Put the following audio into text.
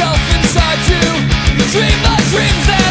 myself inside you. Between my dreams and